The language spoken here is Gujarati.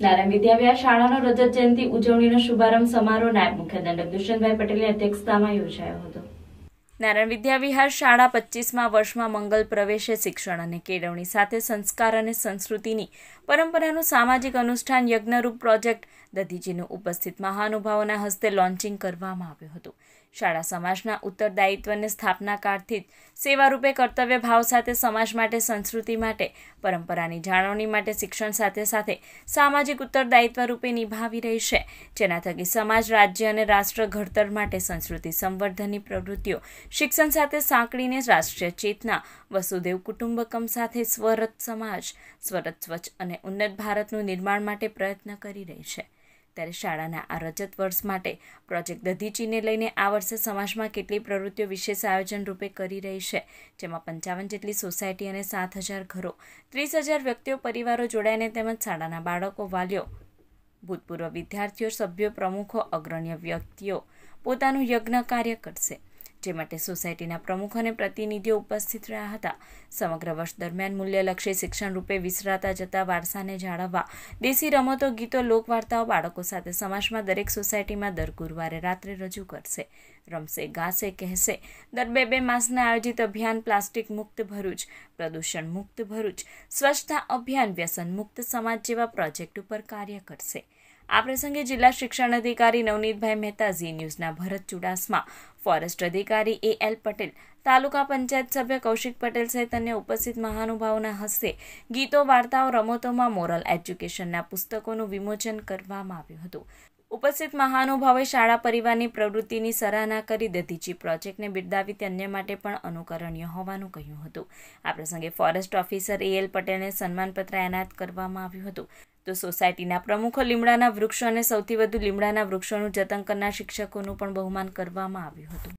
નારાયણ વિદ્યાવ્યાસ શાળાનો રજત જયંતિ ઉજવણીનો શુભારંભ સમારોહ નાયબ મુખ્ય દંડક દુષ્યંતભાઈ પટેલની અધ્યક્ષતામાં યોજાયો હતો. નારાયણ વિદ્યાવિહાર શાળા પચીસમાં વર્ષમાં મંગલ પ્રવેશે શિક્ષણ અને કેળવણી સાથે સંસ્કાર અને સંસ્કૃતિની પરંપરાનું સામાજિક અનુષ્ઠાન યજ્ઞરૂપ પ્રોજેક્ટ દધીજીનું ઉપસ્થિત મહાનુભાવોના હસ્તે લોન્ચિંગ કરવામાં આવ્યું હતું. શાળા સમાજના ઉત્તરદાયિત્વને સ્થાપના કાળથી જ સેવારૂપે કર્તવ્ય ભાવ સાથે સમાજ માટે, સંસ્કૃતિ માટે, પરંપરાની જાળવણી માટે શિક્ષણ સાથે સાથે સામાજિક ઉત્તરદાયિત્વ રૂપે નિભાવી રહી છે. જેના થકી સમાજ, રાજ્ય અને રાષ્ટ્ર ઘડતર માટે સંસ્કૃતિ સંવર્ધનની પ્રવૃત્તિઓ શિક્ષણ સાથે સાંકળીને રાષ્ટ્રીય ચેતના, વસુદેવ કુટુંબકમ સાથે સ્વરત સમાજ, સ્વરત સ્વચ્છ અને ઉન્નત ભારતનું નિર્માણ માટે પ્રયત્ન કરી રહી છે. ત્યારે શાળાના આ રજત વર્ષ માટે પ્રોજેક્ટ દધીચીને લઈને આ વર્ષે સમાજમાં કેટલી પ્રવૃત્તિઓ વિશેષ આયોજન રૂપે કરી રહી છે, જેમાં પંચાવન જેટલી સોસાયટી અને સાત હજાર ઘરો, ત્રીસ હજાર વ્યક્તિઓ, પરિવારો જોડાઈને તેમજ શાળાના બાળકો, વાલીઓ, ભૂતપૂર્વ વિદ્યાર્થીઓ, સભ્યો, પ્રમુખો, અગ્રણ્ય વ્યક્તિઓ પોતાનું યજ્ઞ કાર્ય કરશે. જે માટે સોસાયટીના પ્રમુખ અને પ્રતિનિધિઓ ઉપસ્થિત રહ્યા હતા. સમગ્ર વર્ષ દરમિયાન મૂલ્યલક્ષી શિક્ષણ રૂપે વિસરાતા જતા વારસાને જાળવવા દેશી રમતો, ગીતો, લોકવાર્તાઓ બાળકો સાથે સમાજમાં દરેક સોસાયટીમાં દર ગુરુવારે રાત્રે રજૂ કરશે. રમશે, ગાશે, કહેશે. દર બે બે માસના આયોજિત અભિયાન પ્લાસ્ટિક મુક્ત ભરૂચ, પ્રદૂષણ મુક્ત ભરૂચ, સ્વચ્છતા અભિયાન વ્યસન મુક્ત સમાજ જેવા પ્રોજેક્ટ ઉપર કાર્ય કરશે. આ પ્રસંગે જિલ્લા શિક્ષણ અધિકારી નવનીતભાઈ મહેતા ઝી ન્યૂઝના ભરત ચુડાસમા, ફોરેસ્ટ અધિકારી એ એલ પટેલ, તાલુકા પંચાયત સભ્ય કૌશિક પટેલ સહિત અન્ય ઉપસ્થિત મહાનુભાવોના હસ્તે ગીતો, વાર્તાઓ, રમતોમાં મોરલ એજ્યુકેશનના પુસ્તકોનું વિમોચન કરવામાં આવ્યું હતું. ઉપસ્થિત મહાનુભાવે શાળા પરિવારની પ્રવૃત્તિની સરાહના કરી દધીચી પ્રોજેક્ટને બિરદાવી તે અન્ય માટે પણ અનુકરણીય હોવાનું કહ્યું હતું. આ પ્રસંગે ફોરેસ્ટ ઓફિસર એ એલ પટેલને સન્માનપત્ર એનાયત કરવામાં આવ્યું હતું. તો સોસાયટીના પ્રમુખો લીમડાના વૃક્ષો અને સૌથી વધુ લીમડાના વૃક્ષોનું જતન કરનાર શિક્ષકોનું પણ બહુમાન કરવામાં આવ્યું હતું.